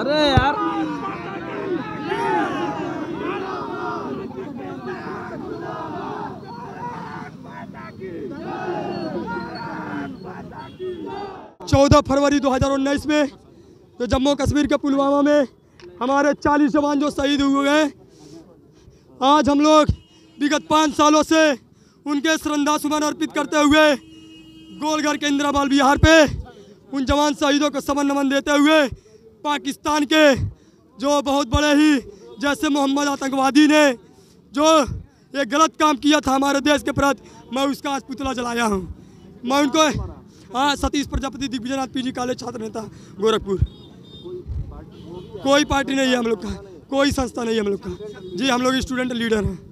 अरे यार। चौदह फरवरी 2019 में जो जम्मू कश्मीर के पुलवामा में हमारे 40 जवान जो शहीद हुए गए आज हम लोग विगत पाँच सालों से उनके श्रद्धा सुमन अर्पित करते हुए गोलघर के इंदिरा बाल बिहार पे उन जवान शहीदों को समन नमन देते हुए पाकिस्तान के जो बहुत बड़े ही, जैसे मोहम्मद आतंकवादी ने जो ये गलत काम किया था हमारे देश के प्रति, मैं उसका आज पुतला जलाया हूँ। मैं उनको हाँ सतीश प्रजापति, दिग्विजयनाथ पीजी कॉलेज छात्र नेता, गोरखपुर। कोई पार्टी नहीं है हम लोग का, कोई संस्था नहीं है हम लोग का। जी, हम लोग स्टूडेंट लीडर हैं।